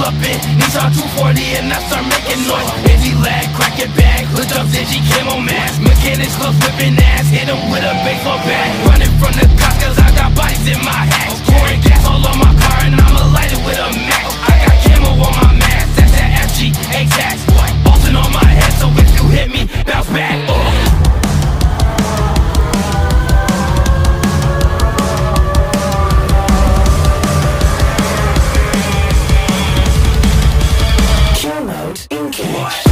pull up in. Nissan 240 and I start making noise. Izzy lag, crack it back, hood up, Ziggy, camo mask. Mechanix gloves, whipping ass, hit him with a baseball bat. boy.